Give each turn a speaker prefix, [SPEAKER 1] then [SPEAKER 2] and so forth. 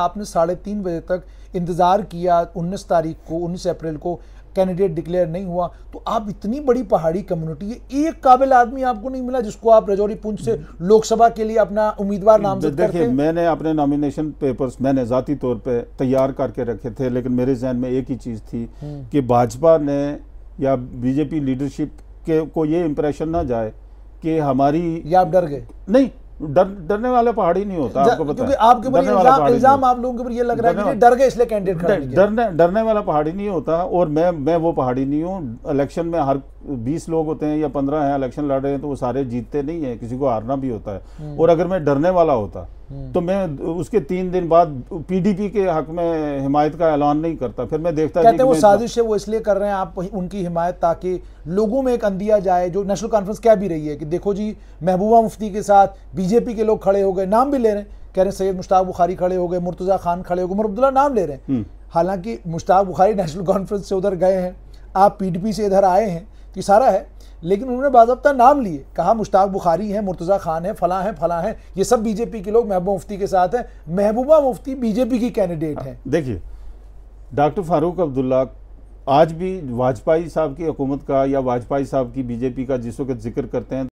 [SPEAKER 1] आपने साढ़े तीन बजे तक इंतज़ार किया उन्नीस तारीख को उन्नीस अप्रैल को कैंडिडेट डिक्लेयर नहीं हुआ। तो आप इतनी बड़ी पहाड़ी कम्युनिटी है एक काबिल आदमी आपको नहीं मिला जिसको आप रजौरी पुंछ से लोकसभा के लिए अपना उम्मीदवार नामजद करते
[SPEAKER 2] देखिए मैंने अपने नॉमिनेशन पेपर्स मैंने ज़ाती तौर पे तैयार करके रखे थे लेकिन मेरे जहन में एक ही चीज़ थी कि भाजपा ने या बीजेपी लीडरशिप के को ये इम्प्रेशन ना जाए कि हमारी
[SPEAKER 1] या आप डर गए?
[SPEAKER 2] नहीं डर डरने वाले पहाड़ी नहीं होता आपको पता
[SPEAKER 1] क्योंकि आपके ऊपर इल्ज़ाम इल्ज़ाम आप लोगों के ऊपर ये लग रहा है कि डर गए इसलिए कैंडिडेट खड़ा
[SPEAKER 2] डरने डरने वाला पहाड़ी नहीं होता और मैं मैं वो पहाड़ी नहीं हूँ इलेक्शन में हर 20 लोग होते हैं या 15 हैं इलेक्शन लड़ रहे हैं तो वो सारे जीतते नहीं हैं किसी को हारना भी होता है। और अगर मैं डरने वाला होता तो मैं उसके तीन दिन बाद पीडीपी के हक में हिमायत का ऐलान नहीं करता फिर मैं देखता
[SPEAKER 1] कहते हैं वो साजिश है वो इसलिए कर रहे हैं आप उनकी हिमायत ताकि लोगों में एक अंदिया जाए जो नेशनल कॉन्फ्रेंस कह भी रही है कि देखो जी महबूबा मुफ्ती के साथ बीजेपी के लोग खड़े हो गए नाम भी ले रहे हैं। कह रहे हैं सैयद मुश्ताक बुखारी खड़े हो गए मुर्तज़ा खान खड़े हो गए उमर अब्दुल्ला नाम ले रहे हैं। हालाँकि मुश्ताक बुखारी नेशनल कॉन्फ्रेंस से उधर गए हैं आप पीडीपी से इधर आए हैं सारा है। लेकिन उन्होंने बाबा नाम लिए। कहा, मुश्ताक बुखारी हैं, मुर्तज़ा खान है, फला हैं फला हैं। ये सब बीजेपी के लोग, महबूबा मुफ्ती के साथ हैं। महबूबा मुफ्ती बीजेपी की कैंडिडेट हैं।
[SPEAKER 2] देखिए, डॉक्टर फारूक अब्दुल्ला आज भी वाजपेयी साहब की हुकूमत का या वाजपेयी साहब की बीजेपी का जिस वक्त ज़िक्र करते हैं